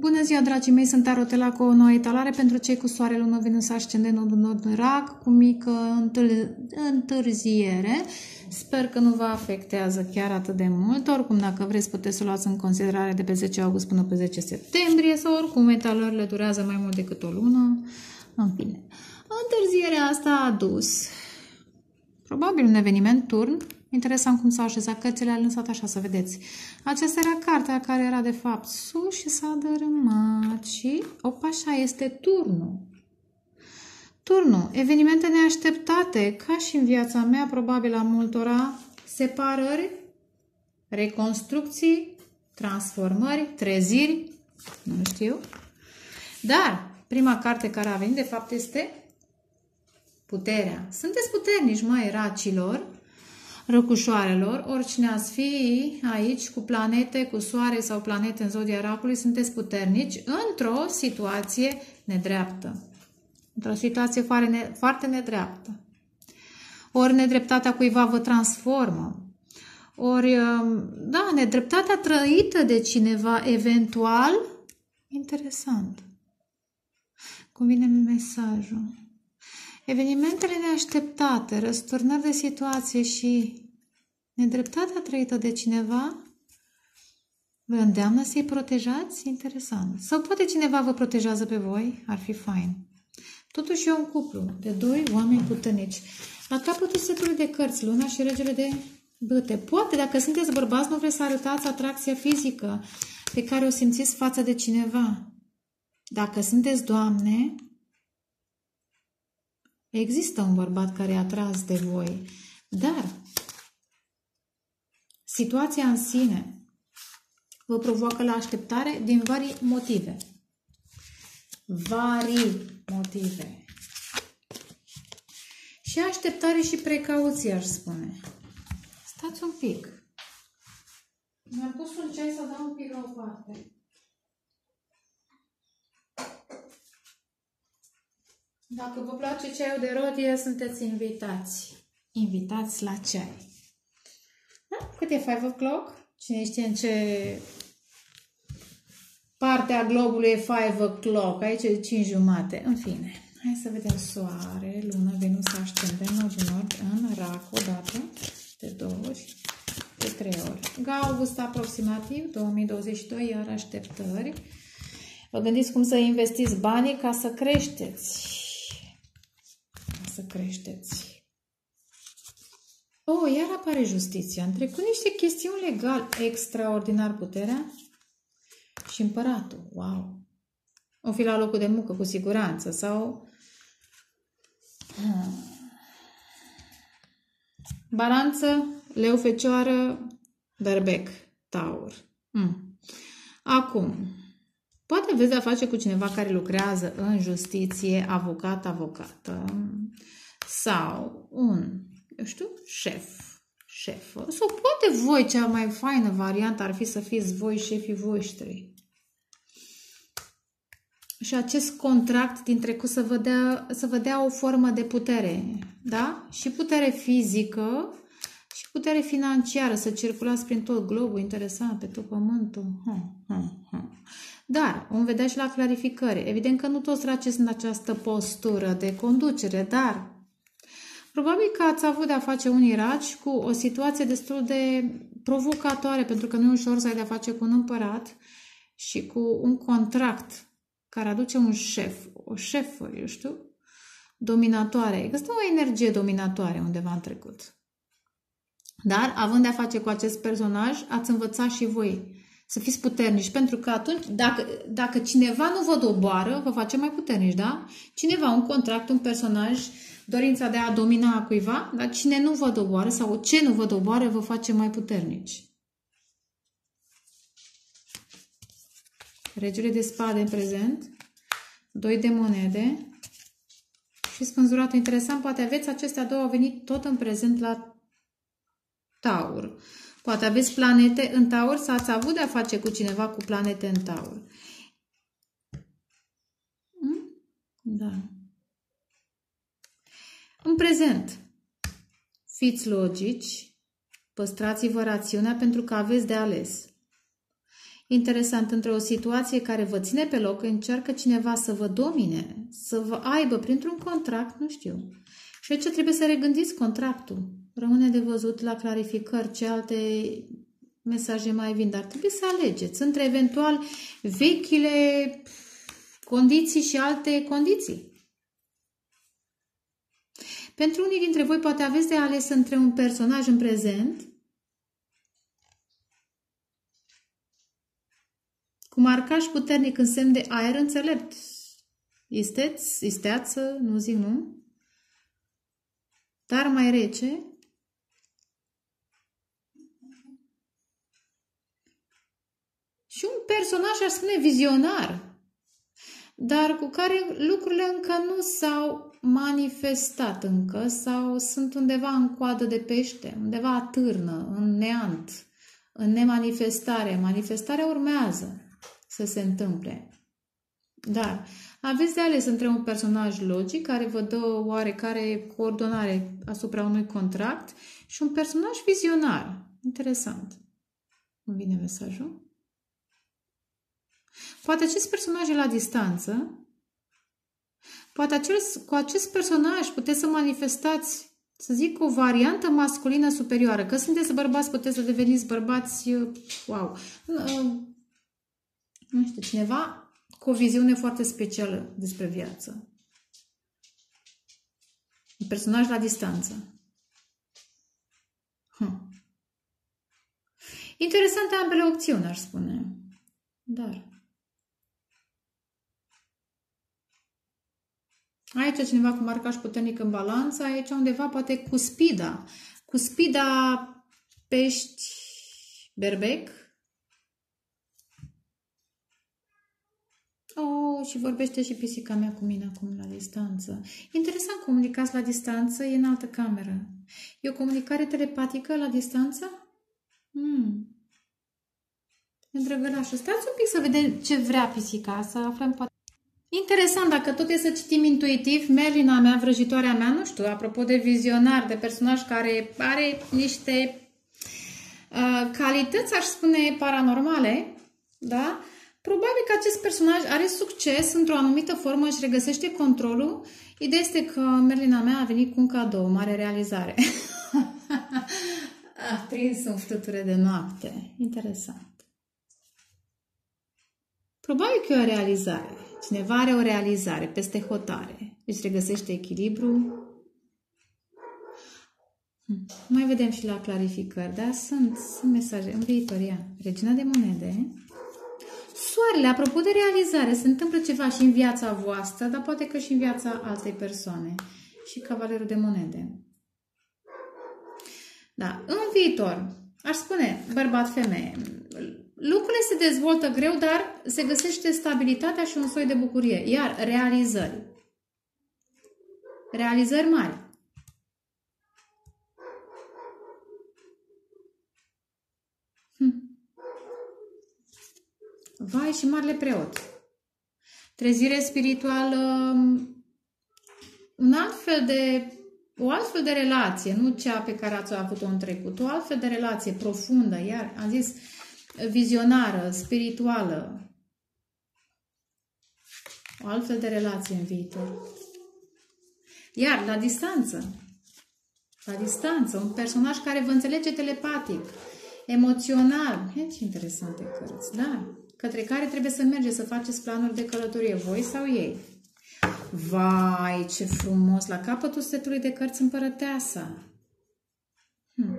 Bună ziua, dragii mei! Sunt Arotela cu o nouă etalare pentru cei cu soare, lună, venus, ascendent, nodul, nord, rac, cu mică întârziere. Sper că nu vă afectează chiar atât de mult. Oricum, dacă vreți, puteți să o luați în considerare de pe 10 august până pe 10 septembrie sau oricum etalările durează mai mult decât o lună. În fine, întârzierea asta a adus probabil un eveniment turn Interesant cum s-au așezat cărțile, le lăsat așa să vedeți. Aceasta era cartea care era de fapt sus și s-a dărâmat și, opa, așa, este turnul. Turnul, evenimente neașteptate, ca și în viața mea, probabil a multora, separări, reconstrucții, transformări, treziri, nu știu. Dar prima carte care a venit, de fapt, este puterea. Sunteți puternici, mai racilor, răcușoarelor, oricine ați fi aici cu planete, cu soare sau planete în zodia racului, sunteți puternici într-o situație nedreaptă. Într-o situație foarte nedreaptă. Ori nedreptatea cuiva vă transformă. Ori, um, da, nedreptatea trăită de cineva, eventual, interesant. Cum vine mesajul? Evenimentele neașteptate, răsturnări de situație și nedreptatea trăită de cineva vă îndeamnă să-i protejați? Interesant. Sau poate cineva vă protejează pe voi? Ar fi fain. Totuși e un cuplu de doi oameni puternici. La capătul setului de cărți, luna și regele de băte. Poate, dacă sunteți bărbați, nu vreți să arătați atracția fizică pe care o simțiți față de cineva. Dacă sunteți doamne, Există un bărbat care e atras de voi, dar situația în sine vă provoacă la așteptare din vari motive. Vari motive. Și așteptare și precauție, aș spune. Stați un pic. Mi-am pus un ceai să dau un pic la o parte. Dacă vă place ceaiul de rodie, sunteți invitați. Invitați la ceai. Da? Cât e 5 o'clock? Cine știe în ce parte a globului e 5 o'clock? Aici e 5 jumate. În fine. Hai să vedem soare, lună, venus, ascendent, nord, nord, în rac, o dată, de două ori, de trei ori. August aproximativ, 2022, iar așteptări. Vă gândiți cum să investiți banii ca să creșteți să creșteți. Oh, iar apare justiția. În trecut niște chestiuni legal extraordinar puterea și împăratul. Wow! O fi la locul de muncă, cu siguranță. Sau... Hmm. Balanță, leu, fecioară, berbec, taur. Hmm. Acum, Poate aveți de-a face cu cineva care lucrează în justiție, avocat, avocată, sau un, eu știu, șef, șefă. Sau poate voi, cea mai faină variantă ar fi să fiți voi șefii voștri. Și acest contract din trecut să vă, dea, să vă dea o formă de putere, da? Și putere fizică și putere financiară, să circulați prin tot globul, interesant, pe tot pământul. Ha, ha, ha. Dar vom vedea și la clarificări. Evident că nu toți dracii sunt în această postură de conducere, dar probabil că ați avut de-a face unii raci cu o situație destul de provocatoare, pentru că nu e ușor să ai de-a face cu un împărat și cu un contract care aduce un șef, o șefă, eu știu, dominatoare. Există o energie dominatoare undeva în trecut. Dar, având de-a face cu acest personaj, ați învățat și voi să fiți puternici, pentru că atunci, dacă, dacă cineva nu vă doboară, vă face mai puternici, da? Cineva, un contract, un personaj, dorința de a domina cuiva, dar cine nu vă doboară sau ce nu vă doboară, vă face mai puternici. Regele de spade în prezent, doi de monede și spânzuratul interesant, poate aveți acestea două, au venit tot în prezent la taur. Poate aveți planete în taur sau ați avut de-a face cu cineva cu planete în taur. Hmm? Da. În prezent, fiți logici, păstrați-vă rațiunea pentru că aveți de ales. Interesant, între o situație care vă ține pe loc, încearcă cineva să vă domine, să vă aibă printr-un contract, nu știu. Și aici trebuie să regândiți contractul. Rămâne de văzut la clarificări ce alte mesaje mai vin, dar trebuie să alegeți între eventual vechile condiții și alte condiții. Pentru unii dintre voi poate aveți de ales între un personaj în prezent cu marcaj puternic în semn de aer înțelept. Isteți, isteață, nu zic nu, dar mai rece, și un personaj, aș spune, vizionar, dar cu care lucrurile încă nu s-au manifestat încă sau sunt undeva în coadă de pește, undeva atârnă, în neant, în nemanifestare. Manifestarea urmează să se întâmple. Dar aveți de ales între un personaj logic care vă dă o oarecare coordonare asupra unui contract și un personaj vizionar. Interesant. Îmi vine mesajul. Poate acest personaj e la distanță. Poate acel, cu acest personaj puteți să manifestați, să zic, o variantă masculină superioară. Că sunteți bărbați, puteți să deveniți bărbați, wow, nu știu, cineva cu o viziune foarte specială despre viață. Un personaj la distanță. Hm. Interesante ambele opțiuni, aș spune. Dar... Aici cineva cu marcaj puternic în balanță, aici undeva poate cu spida. Cu spida pești berbec, Oh, și vorbește și pisica mea cu mine acum la distanță. Interesant, comunicați la distanță, e în altă cameră. E o comunicare telepatică la distanță? Hmm. E drăgălașă. Stați un pic să vedem ce vrea pisica, să aflăm poate. Interesant, dacă tot e să citim intuitiv, Melina mea, vrăjitoarea mea, nu știu, apropo de vizionar, de personaj care are niște uh, calități, aș spune, paranormale, da? Probabil că acest personaj are succes într-o anumită formă, și regăsește controlul. Ideea este că Merlina mea a venit cu un cadou, o mare realizare. a prins în fluture de noapte. Interesant. Probabil că e o realizare. Cineva are o realizare peste hotare. Își regăsește echilibru. Hm. Mai vedem și la clarificări, da? Sunt, sunt mesaje în viitor. Ia. Regina de monede. Soarele, apropo de realizare, se întâmplă ceva și în viața voastră, dar poate că și în viața altei persoane. Și cavalerul de monede. Da, în viitor, aș spune, bărbat-femeie, lucrurile se dezvoltă greu, dar se găsește stabilitatea și un soi de bucurie. Iar realizări. Realizări mari. Vai și Marele Preot. Trezire spirituală, un alt fel de, o altfel de relație, nu cea pe care ați avut-o în trecut, o altfel de relație profundă, iar am zis vizionară, spirituală, o altfel de relație în viitor. Iar la distanță, la distanță, un personaj care vă înțelege telepatic, emoțional. E, ce interesante cărți, da? către care trebuie să mergeți să faceți planuri de călătorie, voi sau ei. Vai, ce frumos! La capătul setului de cărți împărăteasa. Hmm.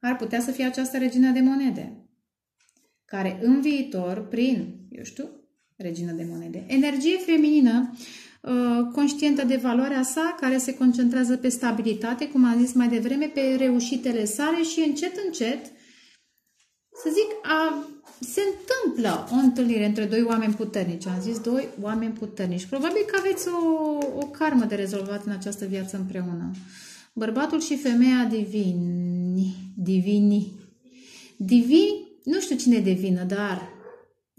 Ar putea să fie această regină de monede, care în viitor, prin, eu știu, regină de monede, energie feminină, uh, conștientă de valoarea sa, care se concentrează pe stabilitate, cum am zis mai devreme, pe reușitele sale și încet, încet, să zic, a se întâmplă o întâlnire între doi oameni puternici. Am zis doi oameni puternici. Probabil că aveți o, o karmă de rezolvat în această viață împreună. Bărbatul și femeia divini. Divini. Divini, nu știu cine devină, dar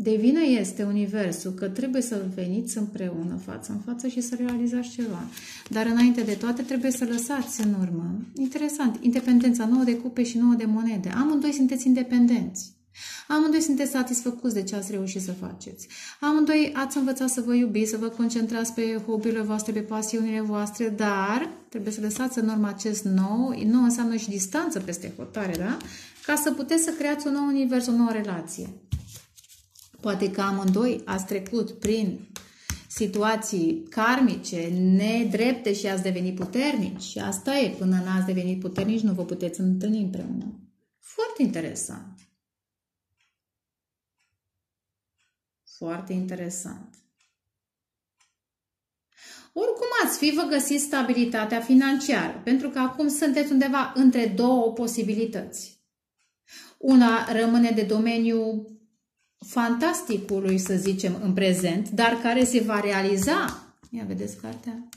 Devină este Universul, că trebuie să veniți împreună față în față și să realizați ceva. Dar înainte de toate trebuie să lăsați în urmă. Interesant, independența, nouă de cupe și nouă de monede. Amândoi sunteți independenți. Amândoi sunteți satisfăcuți de ce ați reușit să faceți. Amândoi ați învățat să vă iubiți, să vă concentrați pe hobby-urile voastre, pe pasiunile voastre, dar trebuie să lăsați în urmă acest nou. Nou înseamnă și distanță peste hotare, da? Ca să puteți să creați un nou univers, o nouă relație. Poate că amândoi ați trecut prin situații karmice, nedrepte și ați devenit puternici. Și asta e, până n-ați devenit puternici, nu vă puteți întâlni împreună. Foarte interesant. Foarte interesant. Oricum ați fi, vă găsiți stabilitatea financiară, pentru că acum sunteți undeva între două posibilități. Una rămâne de domeniu fantasticului, să zicem, în prezent, dar care se va realiza. Ia vedeți cartea?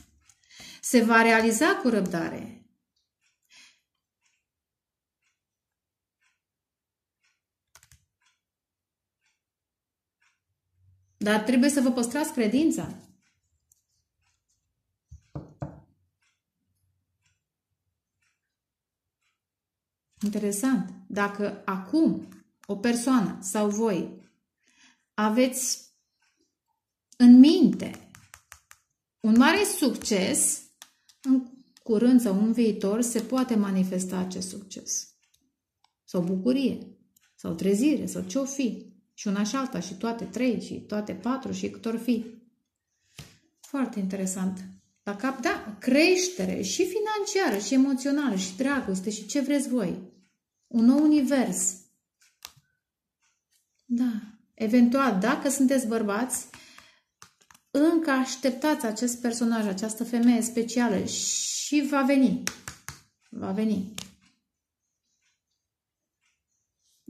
Se va realiza cu răbdare. Dar trebuie să vă păstrați credința. Interesant. Dacă acum o persoană sau voi aveți în minte un mare succes, în curând sau în viitor se poate manifesta acest succes. Sau bucurie, sau trezire, sau ce-o fi. Și una și alta, și toate trei, și toate patru, și cât or fi. Foarte interesant. La cap, da, creștere și financiară, și emoțională, și dragoste, și ce vreți voi. Un nou univers. Da. Eventual, dacă sunteți bărbați, încă așteptați acest personaj, această femeie specială și va veni. Va veni.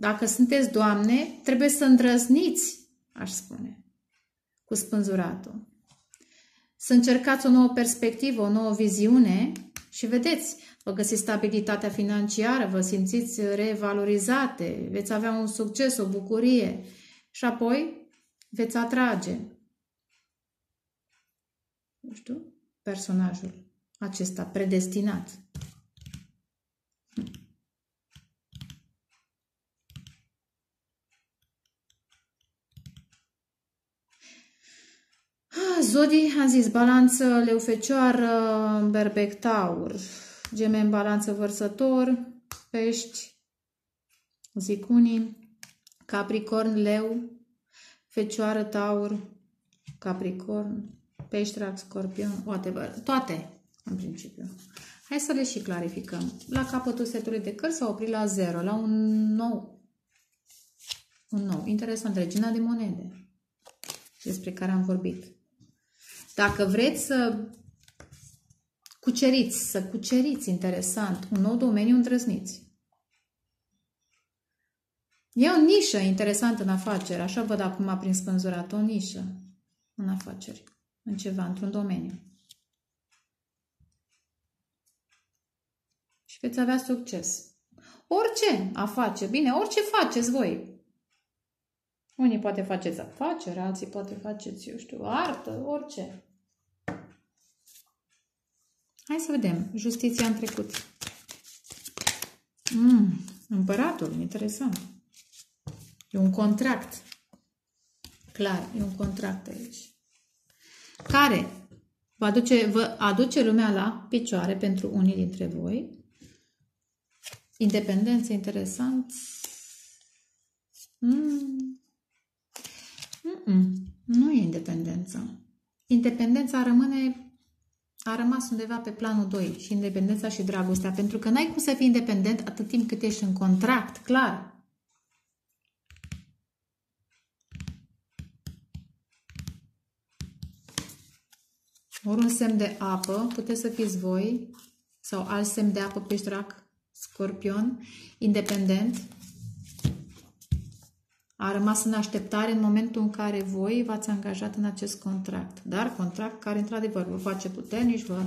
Dacă sunteți doamne, trebuie să îndrăzniți, aș spune, cu spânzuratul. Să încercați o nouă perspectivă, o nouă viziune și vedeți, vă găsiți stabilitatea financiară, vă simțiți revalorizate, veți avea un succes, o bucurie și apoi veți atrage, nu știu, personajul acesta predestinat. Zodii, am zis, balanță leufecioară, berbec taur, gemen balanță vărsător, pești, zic unii, capricorn leu, fecioară taur, capricorn, pești scorpion, whatever, toate în principiu. Hai să le și clarificăm. La capătul setului de cărți s-a oprit la 0, la un nou. Un nou. Interesant, regina de monede despre care am vorbit. Dacă vreți să cuceriți, să cuceriți, interesant, un nou domeniu, îndrăzniți. E o nișă interesantă în afaceri, așa văd acum prin spânzurat, o nișă în afaceri, în ceva, într-un domeniu. Și veți avea succes. Orice afaceri, bine, orice faceți voi. Unii poate faceți afaceri, alții poate faceți, eu știu, artă, orice. Hai să vedem. Justiția în trecut. Mm, împăratul, interesant. E un contract. Clar, e un contract aici. Care vă aduce, vă aduce lumea la picioare pentru unii dintre voi. Independență, interesant. Mm. Mm -mm. Nu e independență. Independența rămâne a rămas undeva pe planul 2 și independența și dragostea, pentru că n-ai cum să fii independent atât timp cât ești în contract, clar. Ori un semn de apă, puteți să fiți voi, sau alt semn de apă, peșterac, scorpion, independent, a rămas în așteptare în momentul în care voi v-ați angajat în acest contract. Dar contract care, într-adevăr, vă face puternici, vă,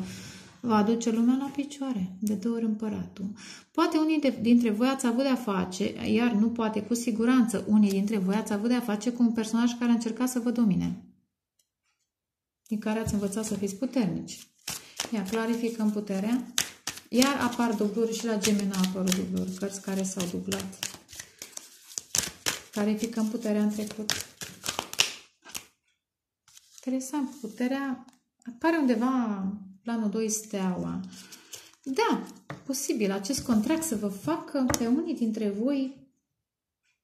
vă aduce lumea la picioare, de două ori împăratul. Poate unii de, dintre voi ați avut de-a face, iar nu poate, cu siguranță, unii dintre voi ați avut de-a face cu un personaj care a încercat să vă domine, din care ați învățat să fiți puternici. Ia, clarificăm puterea. Iar apar dubluri și la Gemena apar dubluri, cărți care s-au dublat. Clarificăm puterea în trecut. Interesant, puterea apare undeva planul 2 steaua. Da, posibil acest contract să vă facă pe unii dintre voi,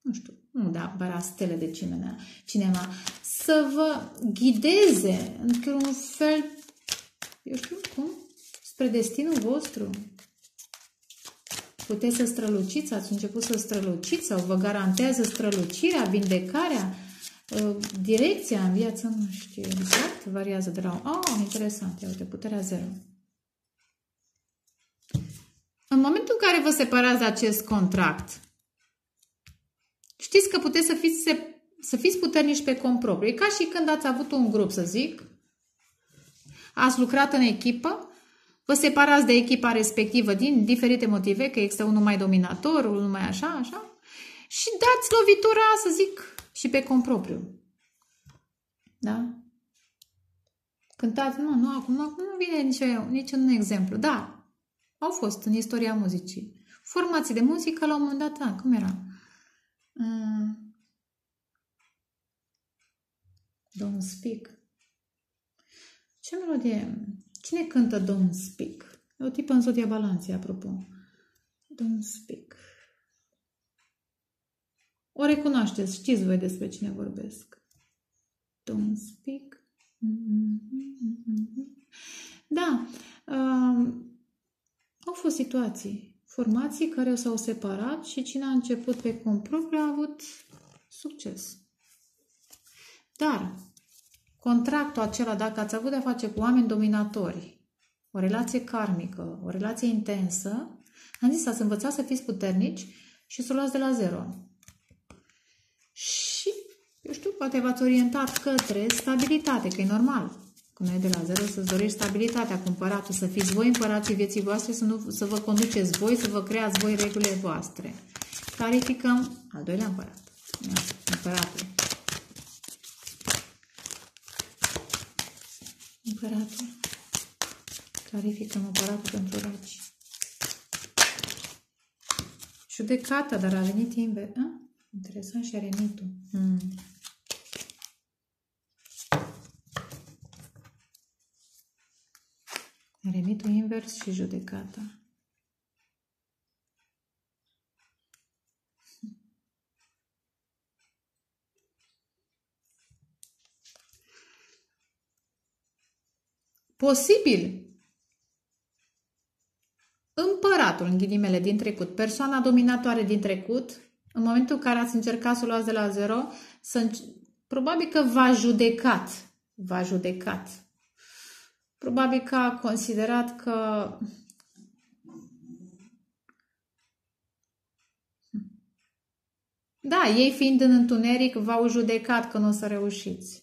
nu știu, nu da, bara stele de cinema, cinema, să vă ghideze într-un fel, eu știu cum, spre destinul vostru. Puteți să străluciți, ați început să străluciți sau vă garantează strălucirea, vindecarea, ă, direcția în viață, nu știu exact, variază de la... Oh, interesant, ia uite, puterea zero. În momentul în care vă separați de acest contract, știți că puteți să fiți, să fiți puternici pe cont propriu. E ca și când ați avut un grup, să zic, ați lucrat în echipă, vă separați de echipa respectivă din diferite motive, că există unul mai dominator, unul mai așa, așa, și dați lovitura, să zic, și pe cont propriu. Da? Cântați, nu, nu, acum, acum nu vine nici, niciun exemplu. Da, au fost în istoria muzicii. Formații de muzică, la un moment dat, da, cum era? Uh, don't Speak. Ce melodie? Cine cântă Don't Speak? E o tipă în Zodia Balanței, apropo. Don't Speak. O recunoașteți, știți voi despre cine vorbesc. Don't Speak. Da. Uh, au fost situații, formații care s-au separat și cine a început pe cont propriu a avut succes. Dar contractul acela, dacă ați avut de-a face cu oameni dominatori, o relație karmică, o relație intensă, am zis să învățați să fiți puternici și să o luați de la zero. Și, eu știu, poate v-ați orientat către stabilitate, că e normal. Când ai de la zero să-ți dorești stabilitatea cu împăratul, să fiți voi împărații vieții voastre, să, nu, să vă conduceți voi, să vă creați voi regulile voastre. Clarificăm al doilea împărat. Împăratul. Împăratul. Clarificăm împăratul pentru raci. Judecata, dar a venit invers. Interesant și a remitul. Hmm. Remitul invers și judecata. Posibil împăratul, în ghilimele, din trecut, persoana dominatoare din trecut, în momentul în care ați încercat să o luați de la zero, să probabil că v-a judecat. V-a judecat. Probabil că a considerat că Da, ei fiind în întuneric, v-au judecat că nu o să reușiți.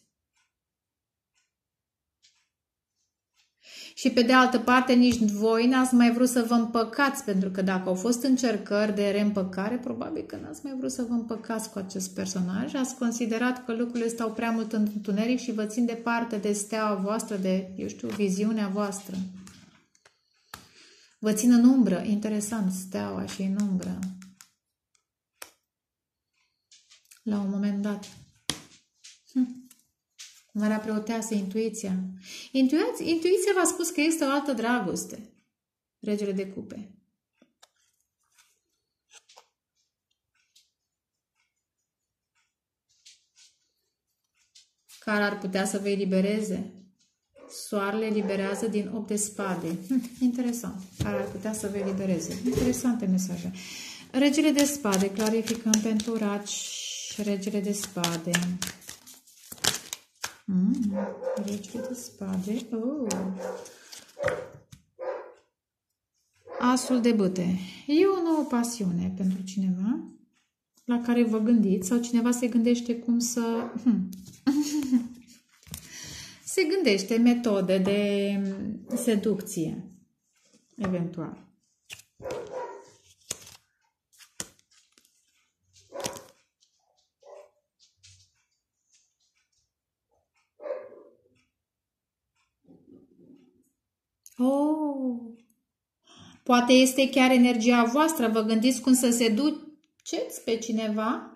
Și pe de altă parte, nici voi n-ați mai vrut să vă împăcați, pentru că dacă au fost încercări de reîmpăcare, probabil că n-ați mai vrut să vă împăcați cu acest personaj. Ați considerat că lucrurile stau prea mult în întuneric și vă țin departe de steaua voastră, de, eu știu, viziunea voastră. Vă țin în umbră. Interesant, steaua și în umbră. La un moment dat. Hm. Marea preoteasă, intuiția. Intuiția, intuiția v-a spus că este o altă dragoste. Regele de cupe. Care ar putea să vă elibereze? Soarele eliberează din 8 de spade. Hm, interesant. Care ar putea să vă elibereze? Interesante mesaje. Regele de spade. Clarificăm pentru raci. Regele de spade. Mm, regele de spade. Oh. Asul de băte. E o nouă pasiune pentru cineva la care vă gândiți sau cineva se gândește cum să... Hmm. se gândește metode de seducție, eventual. Oh! Poate este chiar energia voastră. Vă gândiți cum să seduceți pe cineva?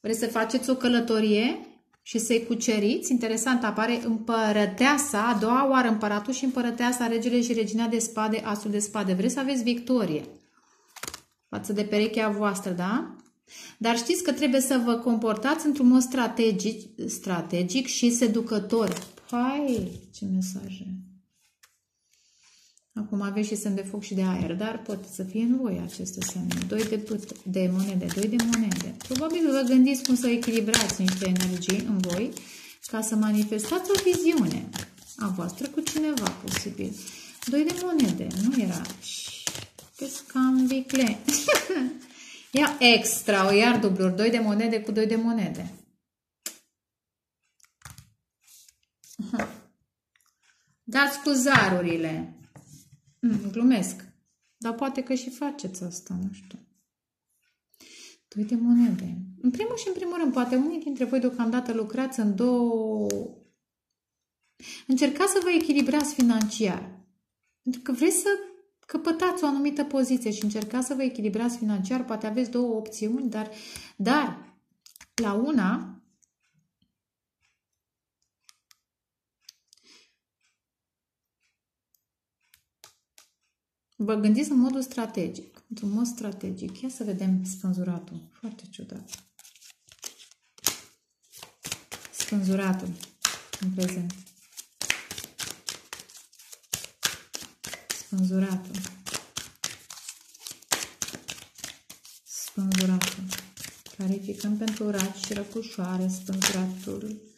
Vreți să faceți o călătorie și să-i cuceriți? Interesant, apare împărăteasa, a doua oară împăratul și împărăteasa, regele și regina de spade, asul de spade. Vreți să aveți victorie față de perechea voastră, da? Dar știți că trebuie să vă comportați într-un mod strategic, strategic și seducător. Hai, ce mesaje! Acum aveți și semn de foc și de aer, dar pot să fie în voi aceste semne. Doi de, put, de monede, doi de monede. Probabil vă gândiți cum să echilibrați niște energii în voi ca să manifestați o viziune a voastră cu cineva posibil. Doi de monede, nu era... Pe cam vicle. Ia extra, o iar dubluri, doi de monede cu doi de monede. Dați cu zarurile. Mm, glumesc. Dar poate că și faceți asta, nu știu. Doi de monede. În primul și în primul rând, poate unii dintre voi deocamdată lucrați în două... Încercați să vă echilibrați financiar. Pentru că vreți să căpătați o anumită poziție și încercați să vă echilibrați financiar. Poate aveți două opțiuni, dar, dar la una Vă gândiți în modul strategic. Într-un mod strategic. Ia să vedem spânzuratul. Foarte ciudat. Spânzuratul în prezent. Spânzuratul. Spânzuratul. Clarificăm pentru raci și răcușoare spânzuratul.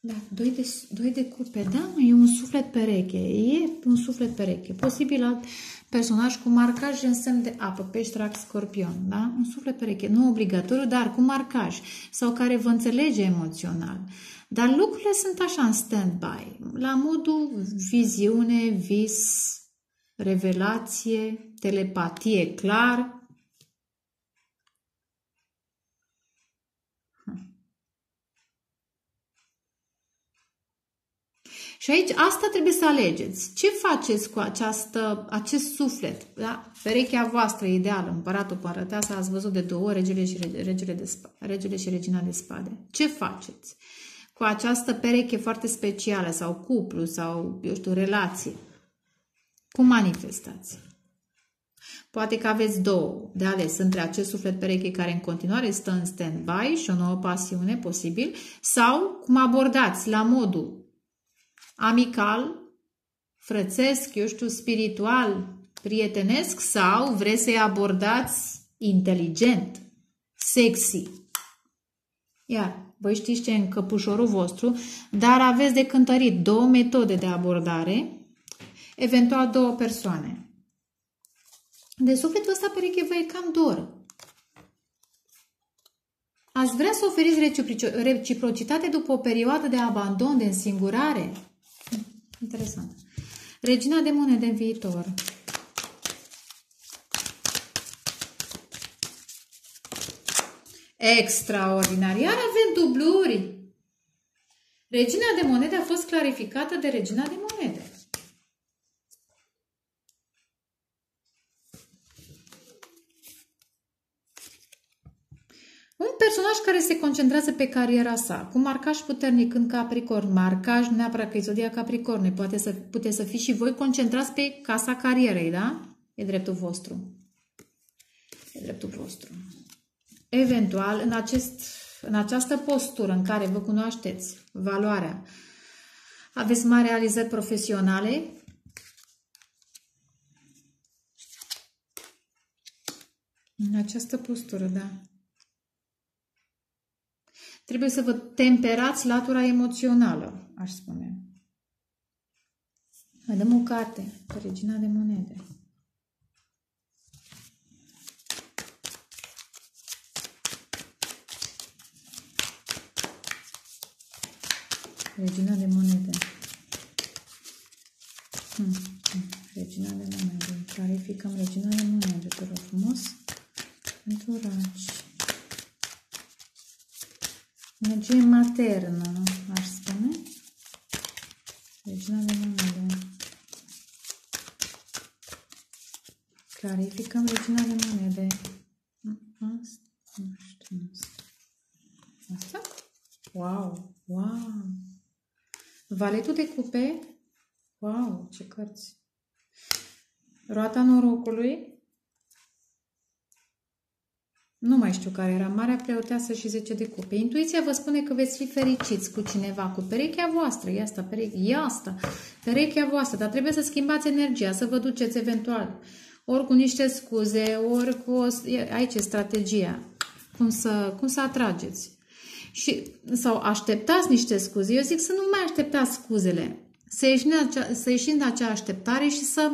Da, doi de, doi de cupe, da, e un suflet pereche, e un suflet pereche. Posibil alt personaj cu marcaj în semn de apă, pești, rac, scorpion, da? Un suflet pereche, nu obligatoriu, dar cu marcaj sau care vă înțelege emoțional. Dar lucrurile sunt așa în stand-by, la modul viziune, vis, revelație, telepatie clar, Și aici asta trebuie să alegeți. Ce faceți cu această, acest suflet? Da? Perechea voastră ideală, împăratul, împărăteasa, ați văzut de două ori regele și, regele, de spa, regele și regina de spade. Ce faceți cu această pereche foarte specială sau cuplu sau, eu știu, relație? Cum manifestați? Poate că aveți două de ales între acest suflet pereche care în continuare stă în stand-by și o nouă pasiune posibil sau cum abordați la modul amical, frățesc, eu știu, spiritual, prietenesc sau vreți să-i abordați inteligent, sexy. Iar, voi știți ce în căpușorul vostru, dar aveți de cântărit două metode de abordare, eventual două persoane. De sufletul ăsta pereche vă e cam dor. Ați vrea să oferiți reciprocitate după o perioadă de abandon, de însingurare? Interesant. Regina de monede în viitor. Extraordinar. Iar avem dubluri. Regina de monede a fost clarificată de regina de monede. Personaj care se concentrează pe cariera sa, cu marcaj puternic în Capricorn, marcaj neapărat că e zodia Capricorn, poate să, puteți să fiți și voi concentrați pe casa carierei, da? E dreptul vostru. E dreptul vostru. Eventual, în, acest, în această postură în care vă cunoașteți valoarea, aveți mari realizări profesionale, în această postură, da. Trebuie să vă temperați latura emoțională, aș spune. Mai dăm o carte, pe Regina de Monede. Regina de Monede. Hmm. hmm. Regina de Monede. Clarificăm Regina de Monede, te rog frumos. Pentru raci. Energie maternă, aș spune. Regina de monede. Clarificăm regina de monede. Asta, nu știu asta. Asta? Wow! Wow! Valetul de cupe? Wow! Ce cărți! Roata norocului? Nu mai știu care era. Marea preoteasă și 10 de cupe. Intuiția vă spune că veți fi fericiți cu cineva, cu perechea voastră. Ia asta, pereche, ia asta, perechea voastră. Dar trebuie să schimbați energia, să vă duceți eventual. Ori cu niște scuze, ori cu... O, aici e strategia. Cum să, cum să atrageți. Și, sau așteptați niște scuze. Eu zic să nu mai așteptați scuzele. Să ieșim, acea, să ieșim de acea așteptare și să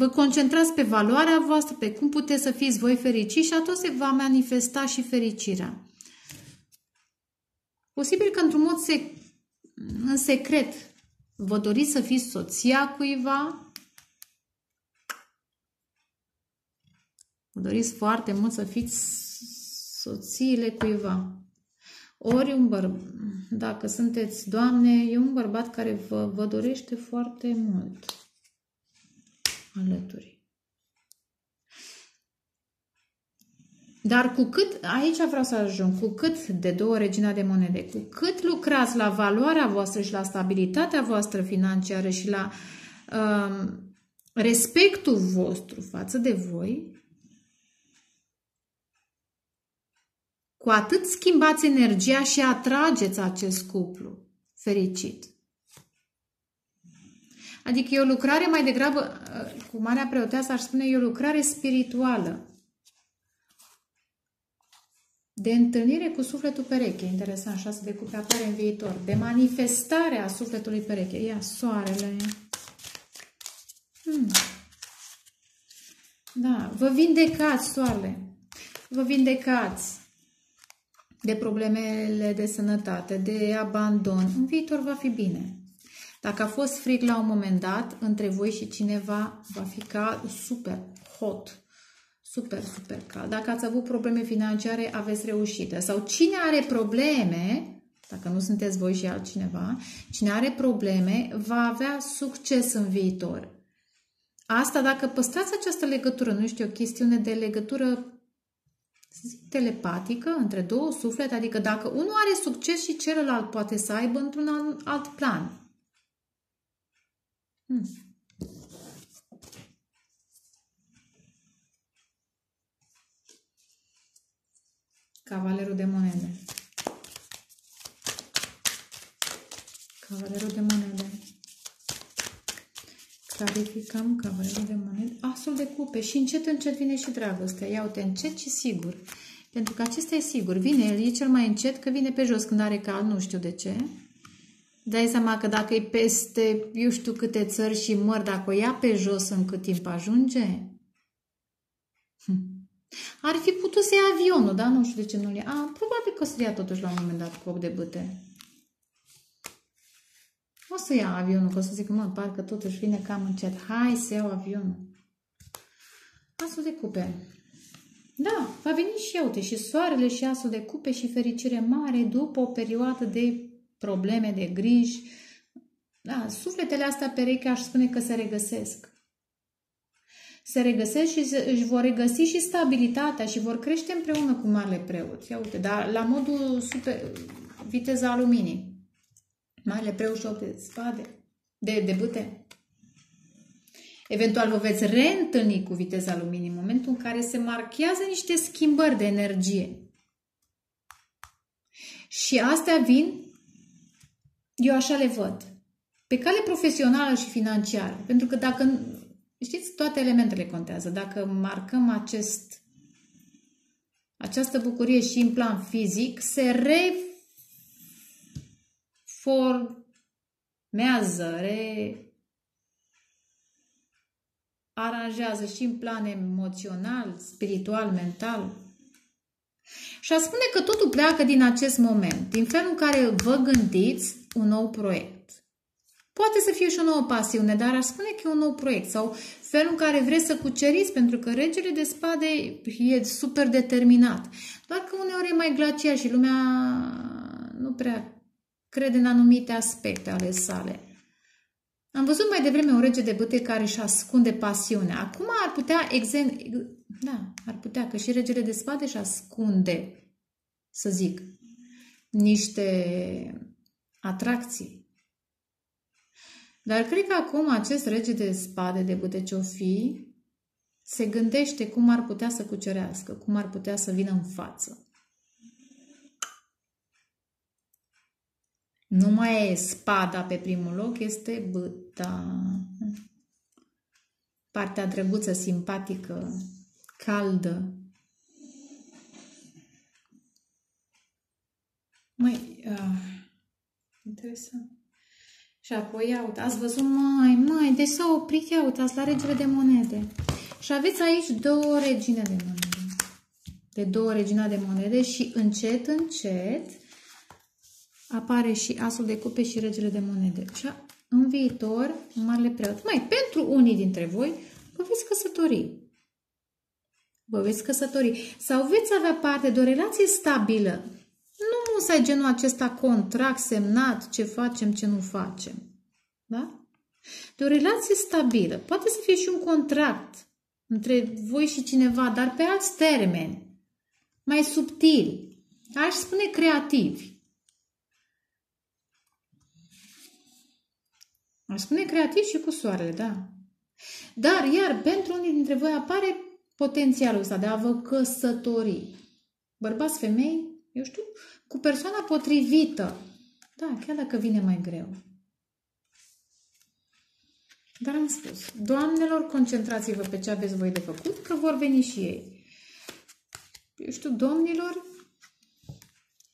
Vă concentrați pe valoarea voastră, pe cum puteți să fiți voi fericiți și atunci se va manifesta și fericirea. Posibil că într-un mod sec, în secret vă doriți să fiți soția cuiva, vă doriți foarte mult să fiți soțiile cuiva. Ori un bărbat, dacă sunteți doamne, e un bărbat care vă, vă dorește foarte mult alături. Dar cu cât, aici vreau să ajung, cu cât de două regina de monede, cu cât lucrați la valoarea voastră și la stabilitatea voastră financiară și la um, respectul vostru față de voi, cu atât schimbați energia și atrageți acest cuplu fericit. Adică e o lucrare mai degrabă, cu Marea Preoteasă aș spune, e o lucrare spirituală. De întâlnire cu sufletul pereche, interesant, șase de cupe apare în viitor. De manifestare a sufletului pereche. Ia, soarele. Hmm. Da, vă vindecați, soarele. Vă vindecați de problemele de sănătate, de abandon. În viitor va fi bine. Dacă a fost frig la un moment dat, între voi și cineva va fi ca super hot, super, super cald. Dacă ați avut probleme financiare, aveți reușită. Sau cine are probleme, dacă nu sunteți voi și altcineva, cine are probleme va avea succes în viitor. Asta dacă păstrați această legătură, nu știu, o chestiune de legătură să zic, telepatică între două suflete, adică dacă unul are succes și celălalt poate să aibă într-un alt plan. Hmm. Cavalerul de monede. Cavalerul de monede. Clarificăm cavalerul de monede. Asul de cupe. Și încet, încet vine și dragostea. Ia uite, încet și sigur. Pentru că acesta e sigur. Vine, el e cel mai încet, că vine pe jos când are cal, nu știu de ce. Dai seama că dacă e peste eu știu câte țări și măr, dacă o ia pe jos în cât timp ajunge? Hm. Ar fi putut să ia avionul, dar nu știu de ce nu ia. A, probabil că o să ia totuși la un moment dat cu de băte. O să ia avionul, că o să zic, mă, parcă totuși vine cam încet. Hai să iau avionul. Asul de cupe. Da, va veni și eu, și soarele și asul de cupe și fericire mare după o perioadă de probleme, de griji. Da, sufletele astea pereche aș spune că se regăsesc. Se regăsesc și își vor regăsi și stabilitatea și vor crește împreună cu marele preot. Ia uite, dar la modul super, viteza luminii. Marele preot și de spade, de, de bâte. Eventual vă veți reîntâlni cu viteza luminii în momentul în care se marchează niște schimbări de energie. Și astea vin eu așa le văd. Pe cale profesională și financiară. Pentru că dacă, știți, toate elementele contează. Dacă marcăm acest, această bucurie și în plan fizic, se reformează, re aranjează și în plan emoțional, spiritual, mental. Și a spune că totul pleacă din acest moment, din felul în care vă gândiți un nou proiect. Poate să fie și o nouă pasiune, dar aș spune că e un nou proiect sau felul în care vreți să cuceriți, pentru că regele de spade e super determinat. Doar că uneori e mai glacial și lumea nu prea crede în anumite aspecte ale sale. Am văzut mai devreme un rege de bâte care își ascunde pasiunea. Acum ar putea Da, ar putea, că și regele de spade și ascunde, să zic, niște atracții. Dar cred că acum acest rege de spade, de bute ce fi, se gândește cum ar putea să cucerească, cum ar putea să vină în față. Nu mai e spada pe primul loc, este băta. Partea drăguță, simpatică, caldă. Măi, uh, interesant. Și apoi, ia uite, ați văzut, mai, mai, deci s-a oprit, ia uitați, la regele de monede. Și aveți aici două regine de monede. De două regina de monede și încet, încet apare și asul de cupe și regele de monede. Și în viitor, marele preot. Mai, pentru unii dintre voi, vă veți căsători. Vă veți căsători. Sau veți avea parte de o relație stabilă. Nu să ai genul acesta contract semnat, ce facem, ce nu facem. Da? De o relație stabilă. Poate să fie și un contract între voi și cineva, dar pe alți termeni. Mai subtili. Aș spune creativi. Aș spune creativ și cu soarele, da. Dar, iar, pentru unii dintre voi apare potențialul ăsta de a vă căsători. Bărbați, femei, eu știu, cu persoana potrivită. Da, chiar dacă vine mai greu. Dar am spus, doamnelor, concentrați-vă pe ce aveți voi de făcut, că vor veni și ei. Eu știu, domnilor,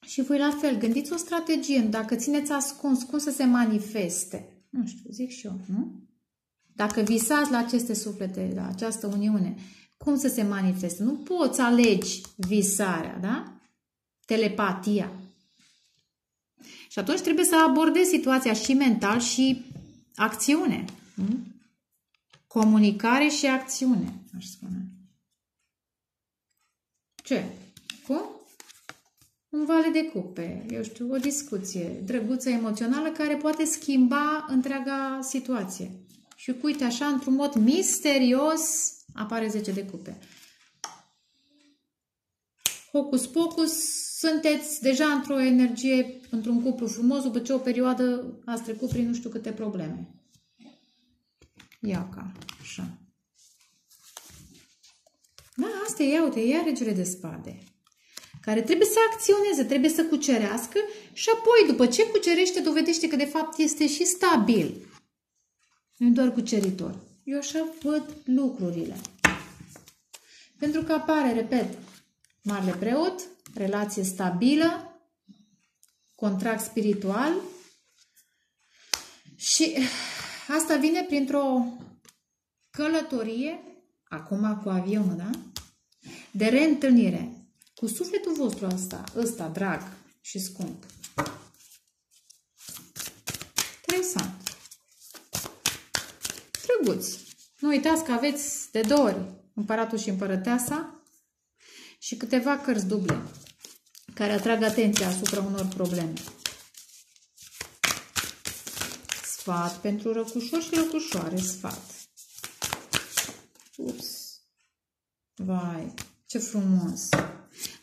și voi la fel, gândiți o strategie, dacă țineți ascuns, cum să se manifeste. Nu știu, zic și eu, nu? Dacă visați la aceste suflete, la această uniune, cum să se manifeste? Nu poți alegi visarea, da? Telepatia. Și atunci trebuie să abordezi situația și mental și acțiune. Nu? Comunicare și acțiune, aș spune. Ce? Cum? un vale de cupe, eu știu, o discuție drăguță, emoțională, care poate schimba întreaga situație. Și uite așa, într-un mod misterios, apare 10 de cupe. Hocus pocus, sunteți deja într-o energie, într-un cuplu frumos, după ce o perioadă ați trecut prin nu știu câte probleme. Ia ca, așa. Da, asta e, ia uite, ia regele de spade care trebuie să acționeze, trebuie să cucerească și apoi, după ce cucerește, dovedește că de fapt este și stabil. Nu doar cuceritor. Eu așa văd lucrurile. Pentru că apare, repet, marele preot, relație stabilă, contract spiritual și asta vine printr-o călătorie, acum cu avionul, da? De reîntâlnire cu sufletul vostru ăsta, ăsta drag și scump. Interesant. Drăguți. Nu uitați că aveți de două ori împăratul și împărăteasa și câteva cărți duble care atrag atenția asupra unor probleme. Sfat pentru răcușori și răcușoare, sfat. Ups. Vai, ce frumos.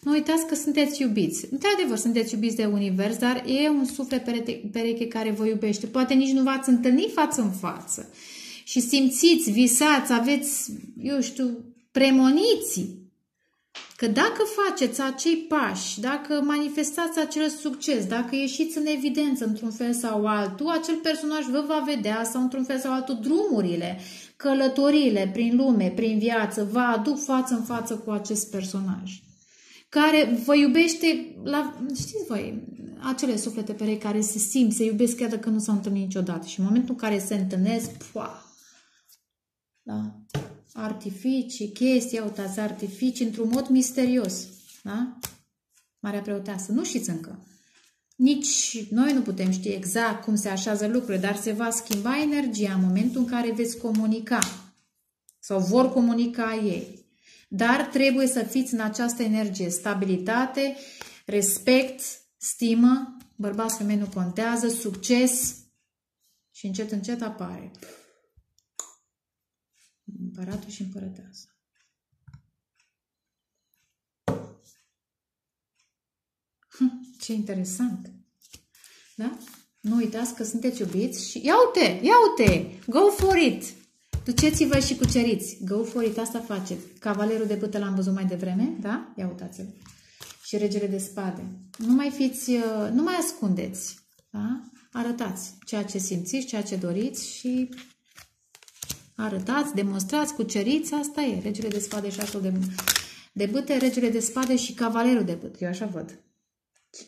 Nu uitați că sunteți iubiți. Într-adevăr, sunteți iubiți de univers, dar e un suflet pereche care vă iubește. Poate nici nu v-ați întâlnit față în față. Și simțiți, visați, aveți, eu știu, premoniții. Că dacă faceți acei pași, dacă manifestați acel succes, dacă ieșiți în evidență într-un fel sau altul, acel personaj vă va vedea sau într-un fel sau altul drumurile, călătoriile prin lume, prin viață, vă aduc față în față cu acest personaj care vă iubește, la, știți voi, acele suflete perechi care se simt, se iubesc chiar dacă nu s-au întâlnit niciodată. Și în momentul în care se întâlnesc, pua, da? artificii, chestii, uitați, artificii, într-un mod misterios. Da? Marea Preoteasă. Nu știți încă. Nici noi nu putem ști exact cum se așează lucrurile, dar se va schimba energia în momentul în care veți comunica sau vor comunica ei. Dar trebuie să fiți în această energie, stabilitate, respect, stimă, bărbați femei nu contează, succes și încet, încet apare. Împăratul și împărăteasa. Ce interesant! Da? Nu uitați că sunteți iubiți și ia uite, ia uite, go for it! Duceți-vă și cuceriți. Go for it, asta faceți. Cavalerul de bâtă l-am văzut mai devreme, da? Ia uitați-l. Și regele de spade. Nu mai fiți, uh, nu mai ascundeți. Da? Arătați ceea ce simțiți, ceea ce doriți și arătați, demonstrați, cuceriți, asta e. Regele de spade și asul de, de bâte, regele de spade și cavalerul de bâte. Eu așa văd.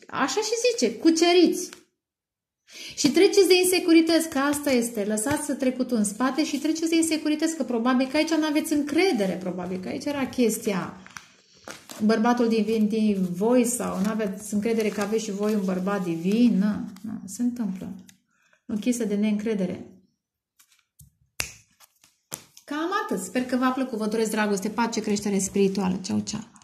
Așa și zice, cuceriți. Și treceți de insecurități, că asta este. Lăsați să trecutul în spate și treceți de insecurități, că probabil că aici nu aveți încredere, probabil că aici era chestia. Bărbatul divin din voi sau nu aveți încredere că aveți și voi un bărbat divin. Nu, nu, se întâmplă. O chestie de neîncredere. Cam atât. Sper că v-a plăcut. Vă doresc dragoste, pace, creștere spirituală. Ceau, ceau.